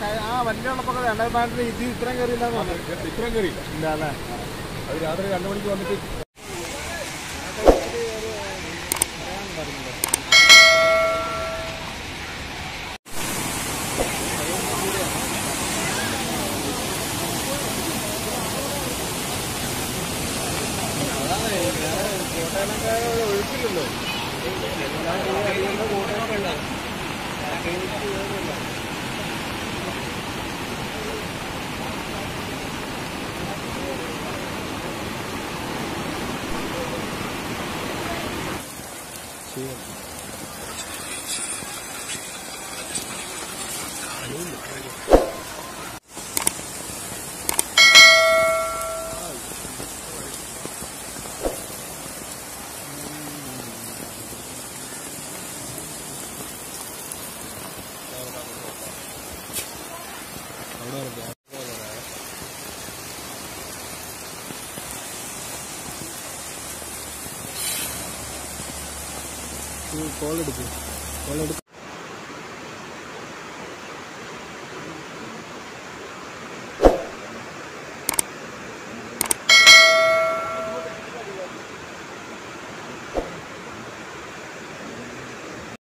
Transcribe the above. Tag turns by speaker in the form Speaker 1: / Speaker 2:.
Speaker 1: വലിയ വെള്ളപ്പൊക്കം രണ്ടായിരത്തി പതിനെട്ടിൽ ഇത് ഇത്രയും കയറിയില്ല
Speaker 2: ഇത്രയും കയറിയില്ല.
Speaker 1: ഇല്ല അല്ലേ?
Speaker 2: അത് രാത്രി രണ്ടു മണിക്ക് വന്നിട്ട്
Speaker 1: ഒഴുക്കില്ലല്ലോ てるよね。അവിടെ കോൾ എടുക്കും. കോൾ എടുക്കും.